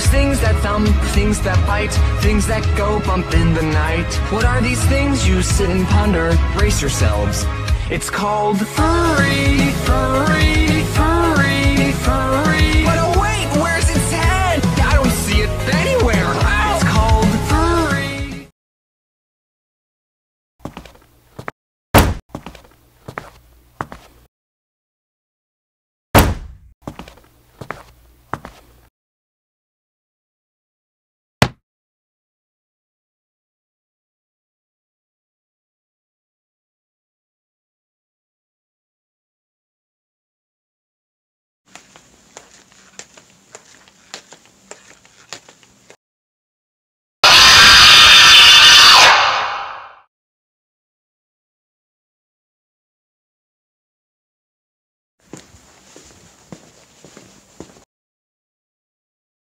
There's things that thump, things that bite, things that go bump in the night. What are these things you sit and ponder? Brace yourselves. It's called furry,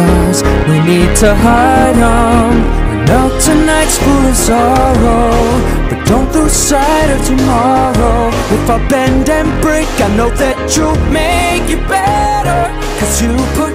Scars, no need to hide them. I know tonight's full of sorrow, but don't lose sight of tomorrow. If I bend and break, I know that you'll make it better. Cause you put.